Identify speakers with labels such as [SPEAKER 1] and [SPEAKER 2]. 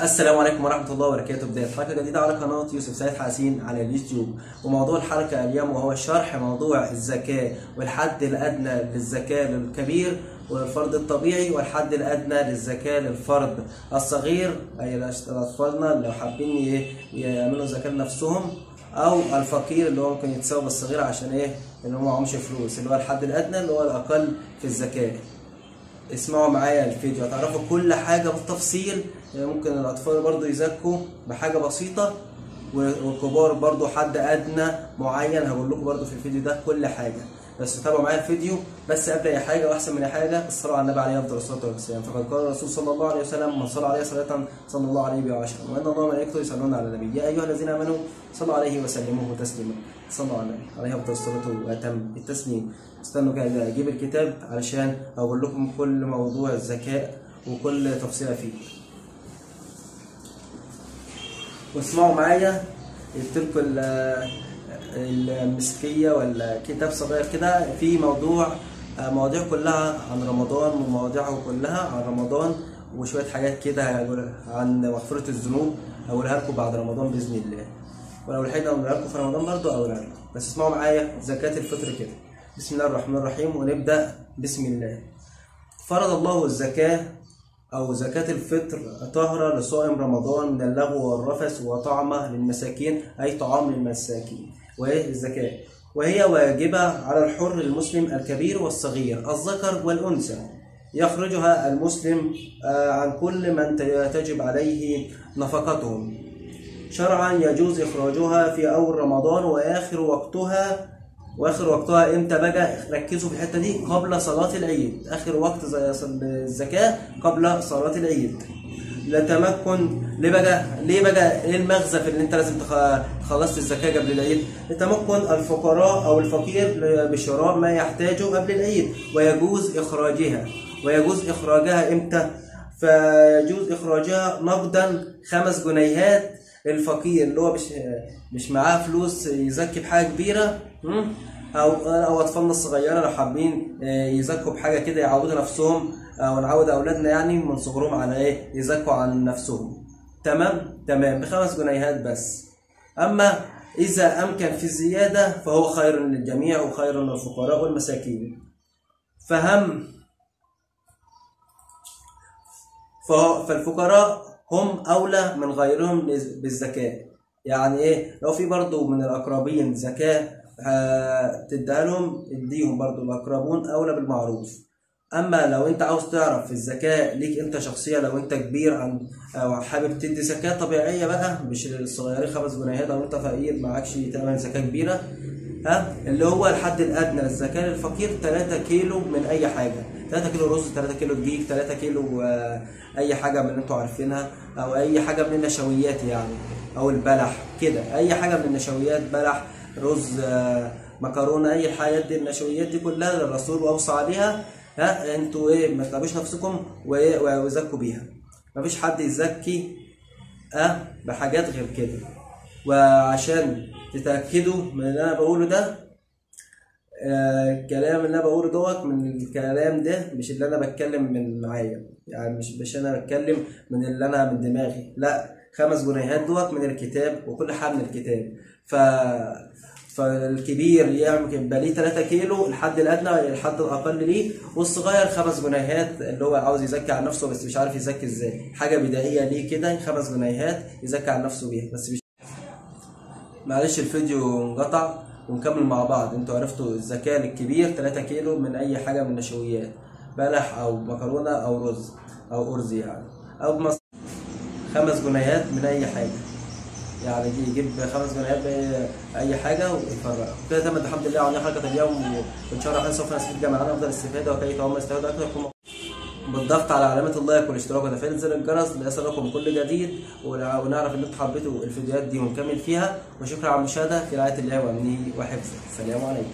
[SPEAKER 1] السلام عليكم ورحمة الله وبركاته بداية حلقة جديدة على قناة يوسف سيد حسين على اليوتيوب وموضوع الحلقة اليوم وهو شرح موضوع الزكاة والحد الأدنى للزكاة للكبير والفرد الطبيعي والحد الأدنى للزكاة للفرد الصغير أي أطفالنا اللي حابين يعملوا زكاة لنفسهم أو الفقير اللي هو ممكن يتساوي بالصغير عشان إيه؟ اللي هو معهمش فلوس اللي هو الحد الأدنى اللي هو الأقل في الزكاة. اسمعوا معايا الفيديو هتعرفوا كل حاجة بالتفصيل. ممكن الأطفال برضو يزكوا بحاجة بسيطة. والكبار برضو حد أدنى معين هقول لكم برضو في الفيديو ده كل حاجة. بس تابعوا معايا الفيديو بس قبل أي حاجة وأحسن من أي حاجة الصلاة على النبي عليه أفضل الصلاة والسلام. فقد قال الرسول صلى الله عليه وسلم من صلى عليه صلاة صلى الله عليه بها عشرا وإن الله وملائكته يصلون على النبي. يا أيها الذين آمنوا صلوا عليه وسلموه تسليما. صلوا على النبي عليه أفضل الصلاة وأتم التسليم. استنوا كده أجيب الكتاب علشان أقول لكم كل موضوع الزكاة وكل تفصيلة فيه. واسمعوا معايا جبت لكم ال- المسكية ولا كتاب صغير كده. في موضوع مواضيع كلها عن رمضان ومواضيعه كلها عن رمضان وشوية حاجات كده عن مغفرة الذنوب هقولها لكم بعد رمضان بإذن الله. ولو لحقنا أقولها لكم في رمضان برضه أقولها لكم. بس اسمعوا معايا زكاة الفطر كده. بسم الله الرحمن الرحيم ونبدأ بسم الله. فرض الله الزكاة أو زكاة الفطر طهرة لصائم رمضان من اللغو والرفث وطعمة للمساكين أي طعام للمساكين. وهي الزكاة؟ وهي واجبة على الحر المسلم الكبير والصغير الذكر والأنثى. يخرجها المسلم آه، عن كل من تجب عليه نفقتهم شرعا يجوز إخراجها في أول رمضان وآخر وقتها وآخر وقتها إمتى بقى؟ ركزوا في الحتة دي قبل صلاة العيد. آخر وقت زي الزكاه قبل صلاة العيد. لتمكن ليه بقى؟ ليه بقى؟ إيه المغزى في ان أنت لازم تخ- خلصت الزكاة قبل العيد؟ لتمكن الفقراء أو الفقير بشراء ما يحتاجه قبل العيد. ويجوز إخراجها. ويجوز إخراجها إمتى؟ فيجوز إخراجها نقدا خمس جنيهات الفقير اللي هو مش مش معاه فلوس يزكي بحاجة كبيرة? أو أو اطفالنا الصغيره لو حابين آه، يزكوا بحاجة كده يعودوا نفسهم أو نعود أولادنا يعني من صغرهم على إيه؟ يزكوا عن نفسهم. تمام؟ تمام. بخمس جنيهات بس. أما إذا أمكن في الزياده فهو خير للجميع وخير للفقراء والمساكين. فهم. فالفقراء هم أولى من غيرهم بالزكاة يعني إيه؟ لو في برضو من الأقربين زكاة آه، تديها لهم اديهم برضو الأقربون أولى بالمعروف. أما لو أنت عاوز تعرف الزكاة ليك أنت شخصية لو أنت كبير عن أو حابب تدي زكاة طبيعية بقى مش للصغيرين خمس جنيهات أو أنت فقير معكش تعمل زكاة كبيرة ها؟ اللي هو الحد الأدنى للزكاه للفقير 3 كيلو من أي حاجة. 3 كيلو رز 3 كيلو دقيق 3 كيلو آه، أي حاجة من اللي أنتوا عارفينها أو أي حاجة من النشويات يعني أو البلح كده. أي حاجة من النشويات بلح رز آه، مكرونة أي حاجات دي النشويات دي كلها الرسول أوصى عليها ها أنتوا إيه ما تتعبوش نفسكم وزكوا بيها. مفيش حد يزكي آه بحاجات غير كده. وعشان تتأكدوا من اللي أنا بقوله ده آه، الكلام اللي أنا بقوله دوت من الكلام ده مش اللي أنا بتكلم من معايا يعني مش مش أنا بتكلم من اللي أنا من دماغي. لا خمس جنيهات دوت من الكتاب وكل حاجة من الكتاب. ف فالكبير يعمل يبقى ليه 3 كيلو الحد الأدنى الحد الأقل ليه. والصغير خمس جنيهات اللي هو عاوز يزكي عن نفسه بس مش عارف يزكي إزاي. حاجة بدائية ليه كده خمس جنيهات يزكي عن نفسه بيها بس مش معلش الفيديو انقطع. ونكمل مع بعض. أنتوا عرفتوا الزكاة للكبير 3 كيلو من أي حاجة من النشويات. بلح أو مكرونة أو رز أو أرز يعني. أو بمص... خمس جنيهات من أي حاجة. يعني يجي يجيب خمس جنيهات بأي- أي حاجة ويفرقها. كده تمت الحمد لله على حلقة اليوم وإن شاء الله سوف نستفيد معانا أفضل استفادة وكي هم يستفادوا أكثر. بالضغط على علامة اللايك والاشتراك وتفعيل زر الجرس ليصلكم كل جديد ونع- ونعرف إن أنتم حبيتوا الفيديوهات دي ونكمل فيها. وشكرا على المشاهدة. في رعاية الله وأمنه وحفظه. السلام عليكم.